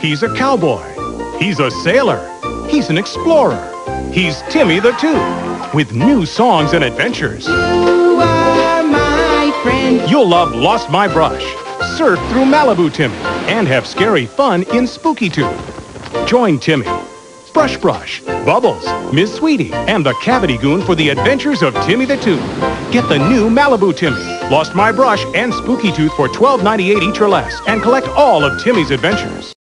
He's a cowboy. He's a sailor. He's an explorer. He's Timmy the Tooth with new songs and adventures. You are my friend. You'll love Lost My Brush, surf through Malibu Timmy, and have scary fun in Spooky Tooth. Join Timmy, Brush Brush, Bubbles, Miss Sweetie, and the Cavity Goon for the adventures of Timmy the Tooth. Get the new Malibu Timmy, Lost My Brush, and Spooky Tooth for $12.98 each or less, and collect all of Timmy's adventures.